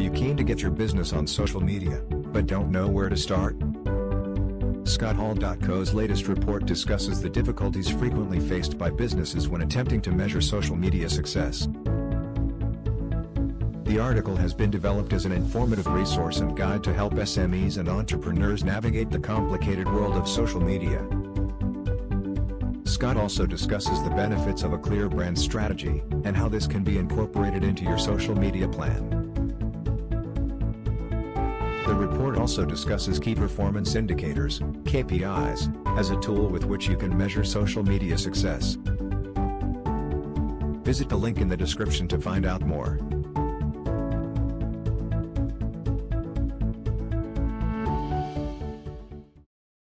you keen to get your business on social media, but don't know where to start? ScottHall.co's latest report discusses the difficulties frequently faced by businesses when attempting to measure social media success. The article has been developed as an informative resource and guide to help SMEs and entrepreneurs navigate the complicated world of social media. Scott also discusses the benefits of a clear brand strategy, and how this can be incorporated into your social media plan. The report also discusses key performance indicators, KPIs, as a tool with which you can measure social media success. Visit the link in the description to find out more.